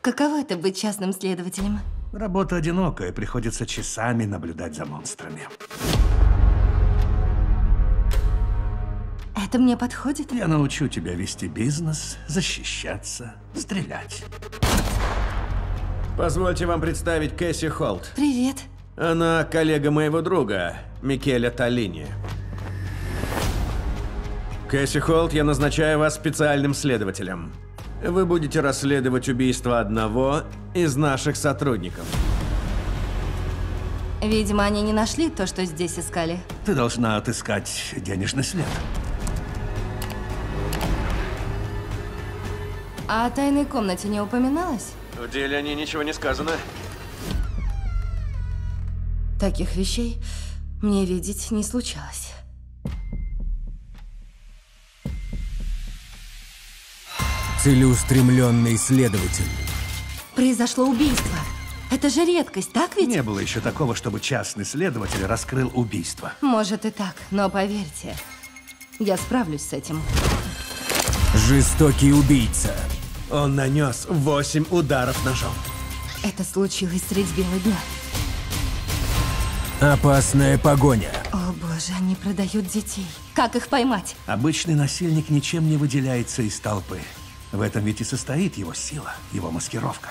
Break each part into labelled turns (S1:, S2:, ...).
S1: Каково это быть частным следователем?
S2: Работа одинокая, приходится часами наблюдать за монстрами.
S1: Это мне подходит?
S2: Я научу тебя вести бизнес, защищаться, стрелять.
S3: Позвольте вам представить Кэсси Холт.
S1: Привет.
S3: Она коллега моего друга, Микеля Толлини. Кэсси Холт, я назначаю вас специальным следователем. Вы будете расследовать убийство одного из наших сотрудников.
S1: Видимо, они не нашли то, что здесь искали.
S2: Ты должна отыскать денежный след.
S1: А о тайной комнате не упоминалось?
S3: В деле о ней ничего не сказано.
S1: Таких вещей мне видеть не случалось.
S4: Целеустремленный следователь.
S1: Произошло убийство. Это же редкость, так ведь?
S2: Не было еще такого, чтобы частный следователь раскрыл убийство.
S1: Может и так, но поверьте, я справлюсь с этим.
S4: Жестокий убийца.
S3: Он нанес 8 ударов ножом.
S1: Это случилось средь бела дня.
S4: Опасная погоня.
S1: О боже, они продают детей. Как их поймать?
S2: Обычный насильник ничем не выделяется из толпы. В этом ведь и состоит его сила, его маскировка.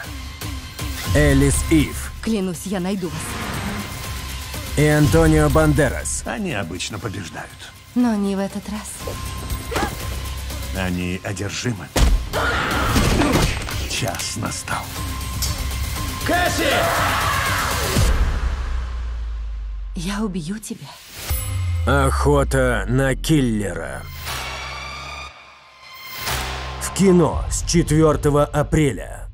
S4: Элис Ив.
S1: Клянусь, я найду вас.
S4: И Антонио Бандерас.
S2: Они обычно побеждают.
S1: Но не в этот раз.
S2: Они одержимы. Час настал.
S3: Кэсси!
S1: Я убью тебя.
S4: Охота на киллера. Кино с 4 апреля.